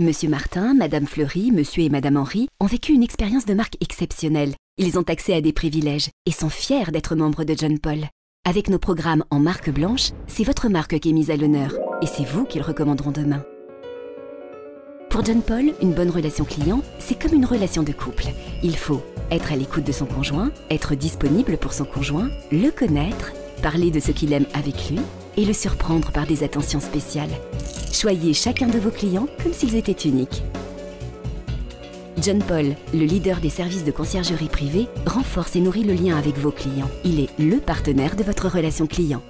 Monsieur Martin, Madame Fleury, Monsieur et Madame Henry ont vécu une expérience de marque exceptionnelle. Ils ont accès à des privilèges et sont fiers d'être membres de John Paul. Avec nos programmes en marque blanche, c'est votre marque qui est mise à l'honneur et c'est vous qu'ils recommanderont demain. Pour John Paul, une bonne relation client, c'est comme une relation de couple. Il faut être à l'écoute de son conjoint, être disponible pour son conjoint, le connaître, parler de ce qu'il aime avec lui et le surprendre par des attentions spéciales. Choyez chacun de vos clients comme s'ils étaient uniques. John Paul, le leader des services de conciergerie privée, renforce et nourrit le lien avec vos clients. Il est le partenaire de votre relation client.